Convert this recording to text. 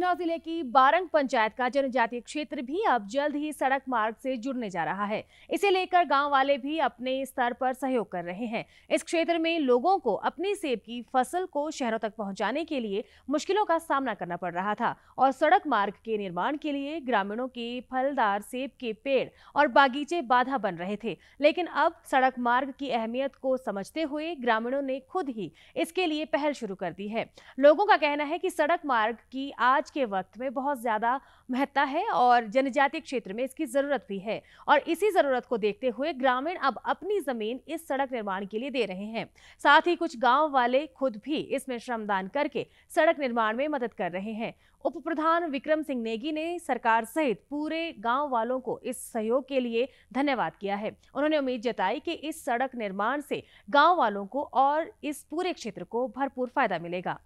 किन्नौर ज़िले की बारंग पंचायत का जनजातीय क्षेत्र भी अब जल्द ही सड़क मार्ग से जुड़ने जा रहा है। इसे लेकर गाँव वाले भी अपने स्तर पर सहयोग कर रहे हैं। इस क्षेत्र में लोगों को अपनी सेब की फ़सल को शहरों तक पहुँचाने के लिए मुश्किलों का सामना करना पड़ रहा था और सड़क मार्ग के निर्माण के लिए ग्रामीणों के फलदार सेब के पेड़ और बागीचे बाधा बन रहे थे। लेकिन अब सड़क मार्ग की अहमियत को समझते हुए ग्रामीणों ने खुद ही इसके लिए पहल शुरू कर दी है। लोगों का कहना है कि सड़क मार्ग की के वक्त में बहुत ज़्यादा महत्ता है और जनजातीय क्षेत्र में इसकी ज़रूरत भी है। और इसी ज़रूरत को देखते हुए ग्रामीण अब अपनी ज़मीन इस सड़क निर्माण के लिए दे रहे हैं। साथ ही कुछ गाँव वाले खुद भी इसमें श्रमदान करके सड़क निर्माण में मदद कर रहे हैं। उप प्रधान विक्रम सिंह नेगी ने सरकार सहित पूरे गाँव वालों को इस सहयोग के लिए धन्यवाद किया है। उन्होंने उम्मीद जताई कि इस सड़क निर्माण से गाँव वालों को और इस पूरे क्षेत्र को भरपूर फ़ायदा मिलेगा।